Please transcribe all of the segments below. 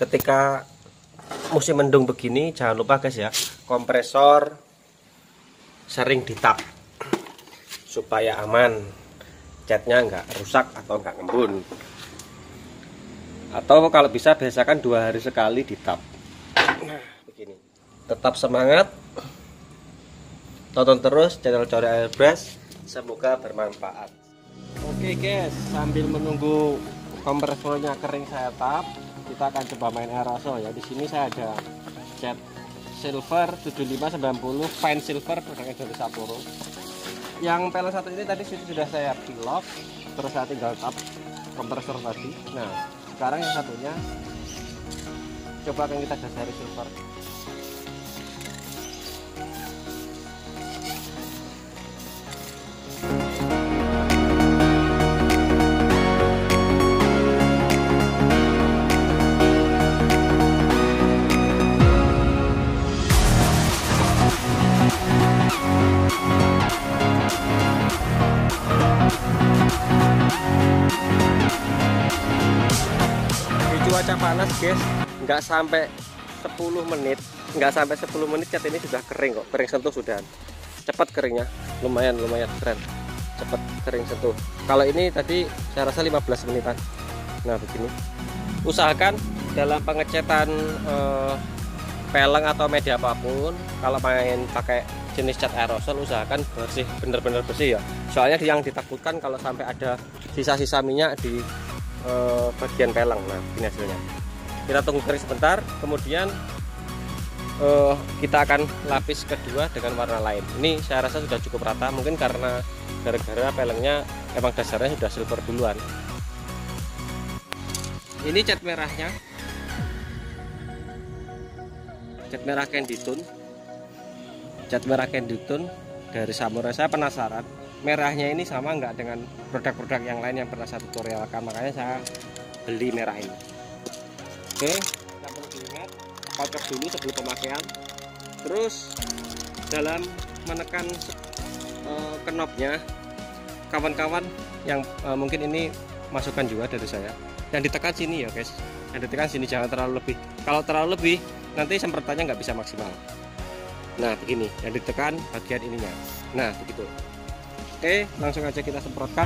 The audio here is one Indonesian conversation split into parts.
ketika musim mendung begini jangan lupa guys ya kompresor sering ditap supaya aman. Catnya nggak rusak atau nggak ngembun. Atau kalau bisa biasakan dua hari sekali ditap. Nah begini. Tetap semangat. Tonton terus channel Cori Airbrush semoga bermanfaat. Oke guys. Sambil menunggu kompresornya kering saya tap kita akan coba main aerosol ya. Di sini saya ada cat silver 7590 fine silver produknya dari Sapporo. Yang pelan satu ini tadi sudah saya pilok terus saya tinggal tap kompresor tadi. Nah sekarang yang satunya coba akan kita dasari silver 15 guys. Nggak sampai 10 menit nggak sampai 10 menit cat ini sudah kering kok. Kering sentuh sudah. Cepat keringnya. Lumayan lumayan keren. Cepat kering sentuh. Kalau ini tadi saya rasa 15 menitan. Nah begini. Usahakan dalam pengecetan eh, peleng atau media apa pun kalau main pakai jenis cat aerosol usahakan bersih bener-bener bersih ya. Soalnya yang ditakutkan kalau sampai ada sisa-sisa minyak di eh, bagian peleng nah ini hasilnya. Kita tunggu kering sebentar kemudian uh, kita akan lapis kedua dengan warna lain. Ini saya rasa sudah cukup rata mungkin karena gara-gara pelengnya emang dasarnya sudah silver duluan. Ini cat merahnya. Cat merah candy tone cat merah candy tone dari samurai. Saya penasaran merahnya ini sama nggak dengan produk-produk yang lain yang pernah saya tutorialkan. Makanya saya beli merah ini. Oke yang perlu diingat kocok dulu sebelum pemakaian. Terus dalam menekan uh, knobnya kawan-kawan yang uh, mungkin ini masukan juga dari saya. Yang ditekan sini ya guys. Yang ditekan sini jangan terlalu lebih. Kalau terlalu lebih nanti semprotannya nggak bisa maksimal. Nah begini yang ditekan bagian ininya. Nah begitu oke langsung aja kita semprotkan.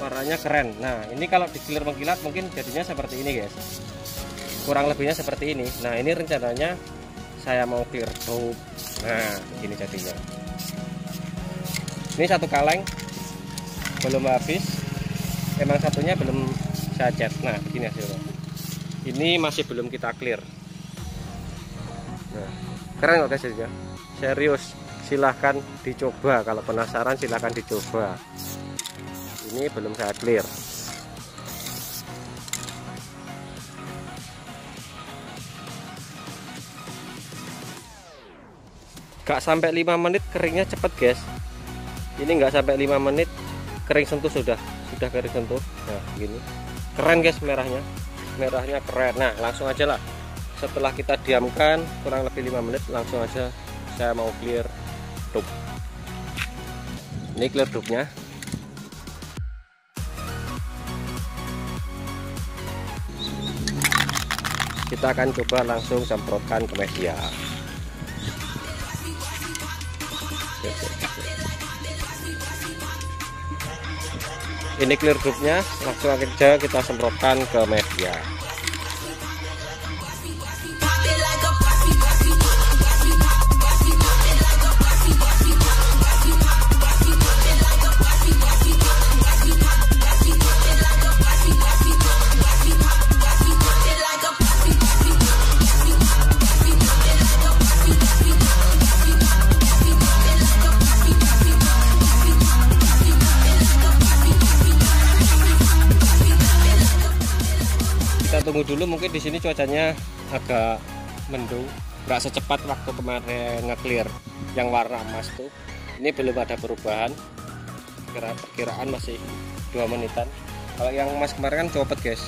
Warnanya keren. Nah ini kalau digilir mengkilat mungkin jadinya seperti ini guys. Kurang lebihnya seperti ini. Nah ini rencananya saya mau clear tube nah begini jadinya. Ini satu kaleng. Belum habis. Emang satunya belum saya cat nah begini hasilnya. Ini masih belum kita clear. Nah, keren kok guys ya serius silahkan dicoba. Kalau penasaran silahkan dicoba ini belum saya clear. Gak sampai 5 menit keringnya cepet guys. Ini nggak sampai 5 menit kering sentuh sudah. Sudah kering sentuh. Nah gini keren guys merahnya. Merahnya keren. Nah langsung aja lah. Setelah kita diamkan kurang lebih 5 menit langsung aja saya mau clear dup. Ini clear dupnya kita akan coba langsung semprotkan ke media. Ini clear dupnya langsung aja kita semprotkan ke media dulu mungkin di sini cuacanya agak mendung. Nggak secepat waktu kemarin ngeclear yang warna emas tuh. Ini belum ada perubahan. Kira perkiraan masih dua menitan. Kalau yang emas kemarin kan copot guys.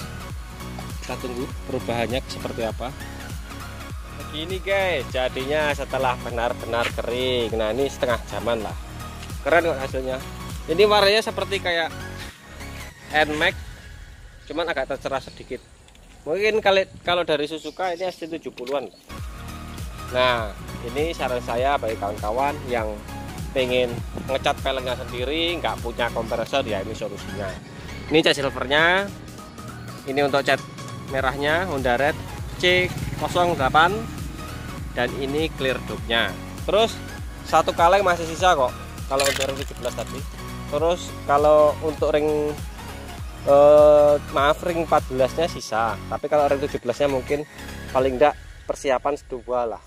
Kita tunggu perubahannya seperti apa. Begini guys jadinya setelah benar-benar kering. Nah ini setengah jaman lah. Keren kok hasilnya. Ini warnanya seperti kayak NMAX cuman agak tercerah sedikit mungkin kalau dari Suzuka ini SC 70-an nah ini saran saya bagi kawan-kawan yang pengen ngecat pelengnya sendiri nggak punya kompresor ya ini solusinya. Ini cat silvernya ini untuk cat merahnya Honda Red C08 dan ini clear dupnya terus satu kaleng masih sisa kok kalau untuk ring 17 tadi. Terus kalau untuk ring eh, maaf ring 14 nya sisa tapi kalau ring 17 nya mungkin paling enggak persiapan dua lah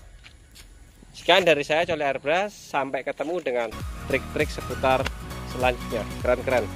Sekian dari saya Coli Airbrush, sampai ketemu dengan trik-trik seputar selanjutnya. Keren-keren.